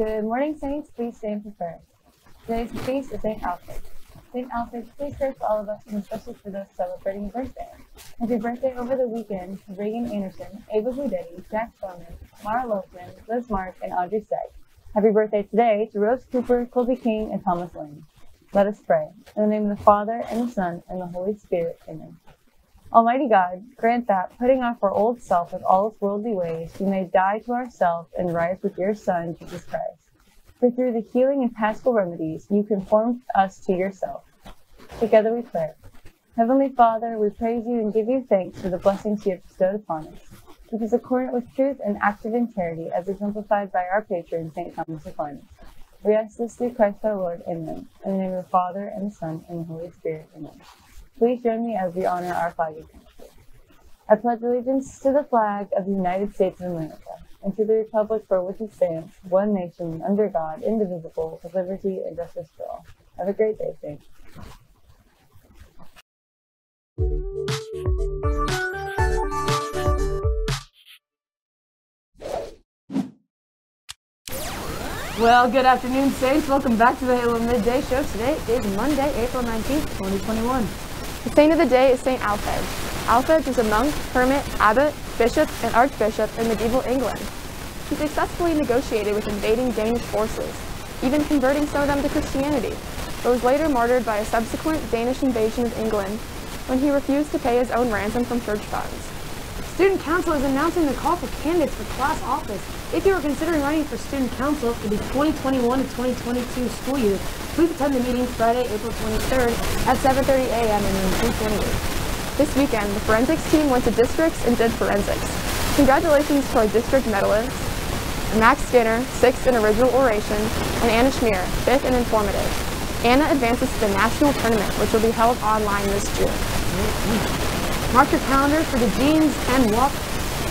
Good morning, Saints. Please stand for prayer. Today's feast is St. Alfred. St. Alfred, please pray for all of us, and especially for those celebrating birthday. Happy birthday over the weekend to Reagan Anderson, Ava Guidetti, Jack Bowman, Mara Lofman, Liz Mark, and Audrey Stagg. Happy birthday today to Rose Cooper, Colby King, and Thomas Lane. Let us pray. In the name of the Father, and the Son, and the Holy Spirit. Amen. Almighty God, grant that, putting off our old self with all its worldly ways, we may die to ourselves and rise with your Son, Jesus Christ. For through the healing and paschal remedies, you conform us to yourself. Together we pray. Heavenly Father, we praise you and give you thanks for the blessings you have bestowed upon us, which is accordant with truth and active in charity, as exemplified by our patron, St. Thomas Aquinas. We ask this through Christ our Lord. Amen. In the name of the Father, and the Son, and the Holy Spirit. Amen. Please join me as we honor our flag and country. I pledge allegiance to the flag of the United States of America and to the republic for which it stands, one nation, under God, indivisible, with liberty and justice for all. Have a great day, Saints. Well, good afternoon, Saints. Welcome back to the Halo Midday Show. Today is Monday, April 19th, 2021. The saint of the day is Saint Alphege. Alphege was a monk, hermit, abbot, bishop, and archbishop in medieval England. He successfully negotiated with invading Danish forces, even converting some of them to Christianity, but was later martyred by a subsequent Danish invasion of England when he refused to pay his own ransom from church funds. Student Council is announcing the call for candidates for class office. If you are considering running for Student Council for the 2021 to 2022 school year, please attend the meeting Friday, April 23rd at 7.30 a.m. in room 228. This weekend, the forensics team went to districts and did forensics. Congratulations to our district medalists, Max Skinner, sixth in original oration, and Anna Schmier, fifth in informative. Anna advances to the national tournament, which will be held online this June. Mark your calendar for the jeans and walk.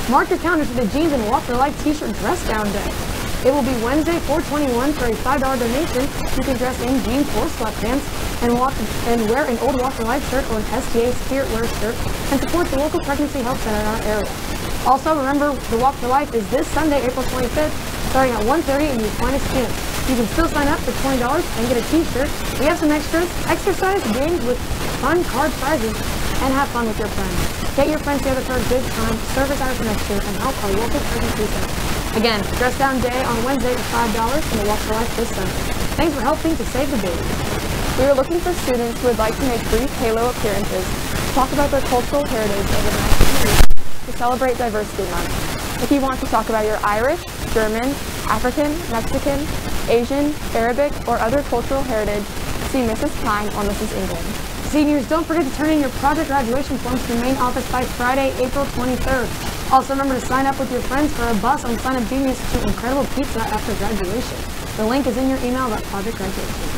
Mark your calendar for the jeans and walk for life T-shirt dress down day. It will be Wednesday, 421 for a $5 donation. You can dress in jeans or sweatpants and walk and wear an old Walk for Life shirt or an STA Spirit Wear shirt and support the local pregnancy health center in our area. Also, remember the Walk for Life is this Sunday, April 25th, starting at 1.30 in the Aquinas Gym. You can still sign up for $20 and get a t-shirt. We have some extras, exercise games with fun card prizes, and have fun with your friends. Get your friends together for a good time, service hours for next year, and help our local pregnancy center. Again, dress down day on Wednesday for $5 and the Walk for Life this Sunday. Thanks for helping to save the baby. We are looking for students who would like to make brief Halo appearances talk about their cultural heritage over the next few weeks to celebrate Diversity Month. If you want to talk about your Irish, German, African, Mexican, Asian, Arabic, or other cultural heritage, see Mrs. Klein or Mrs. England. Seniors, don't forget to turn in your project graduation forms to the main office by Friday, April 23rd. Also remember to sign up with your friends for a bus on Sign Up Genius to incredible pizza after graduation. The link is in your email about project graduation.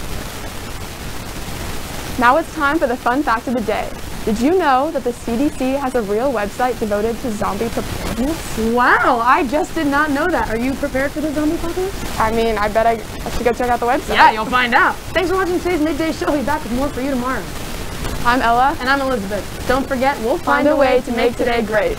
Now it's time for the fun fact of the day. Did you know that the CDC has a real website devoted to zombie preparedness? Wow, I just did not know that. Are you prepared for the zombie apocalypse? I mean, I bet I, I should go check out the website. Yeah, you'll find out. Thanks for watching today's Midday Show. We'll be back with more for you tomorrow. I'm Ella. And I'm Elizabeth. Don't forget, we'll Find a way to make today great.